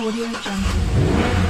Audio Jungle.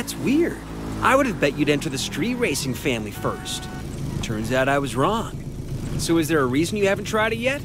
That's weird. I would have bet you'd enter the street racing family first. Turns out I was wrong. So is there a reason you haven't tried it yet?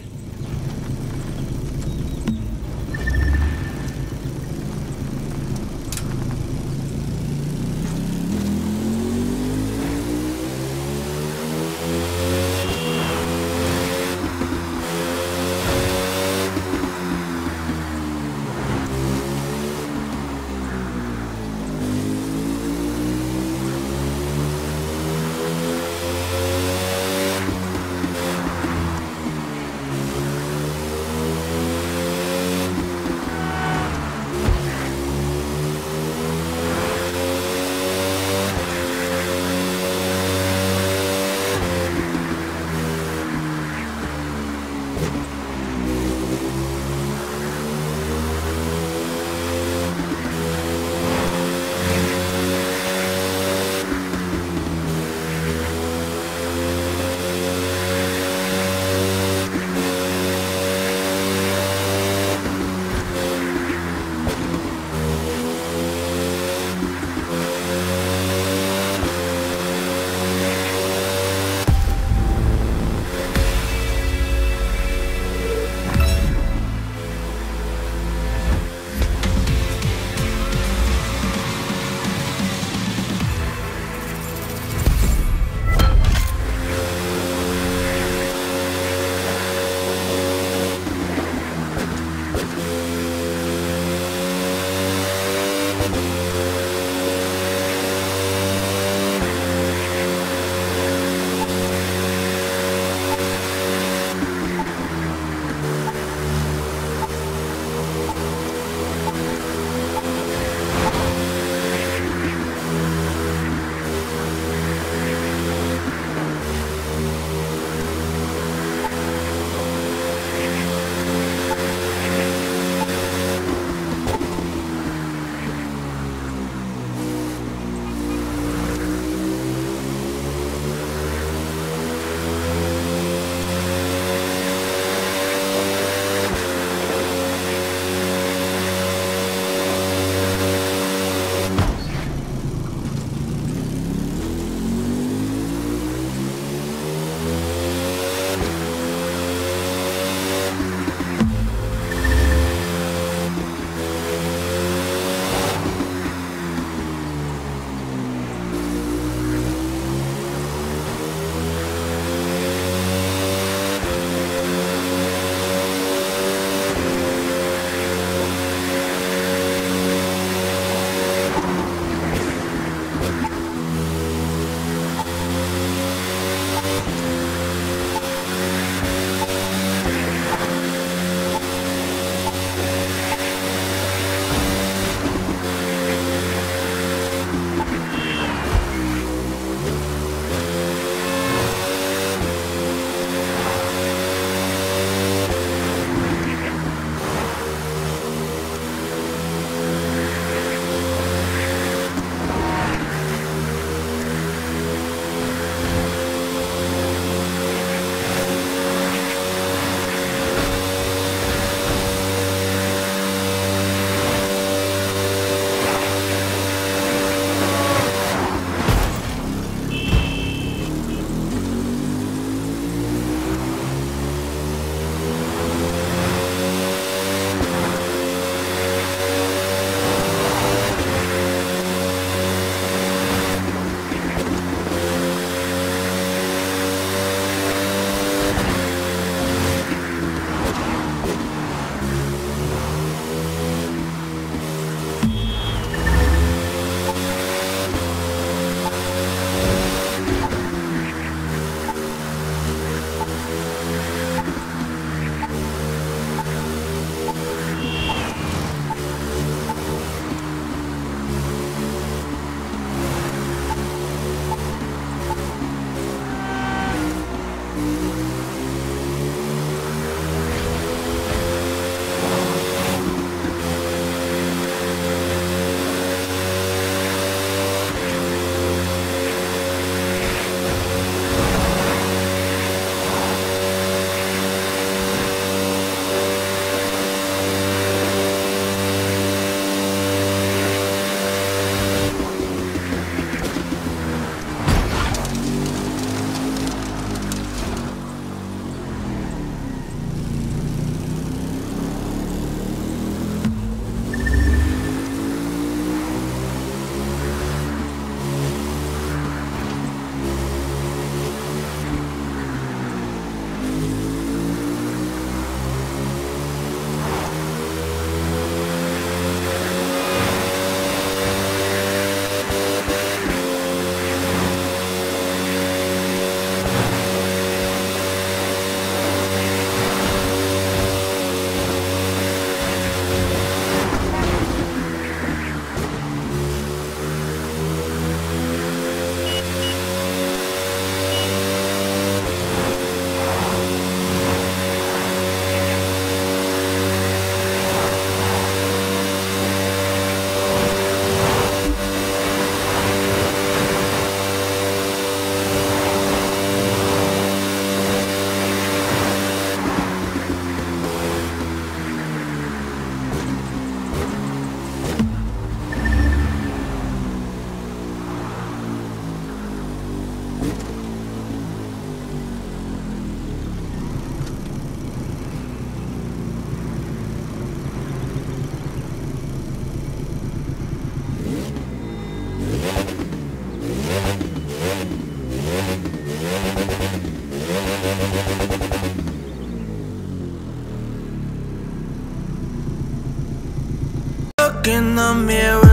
The mirror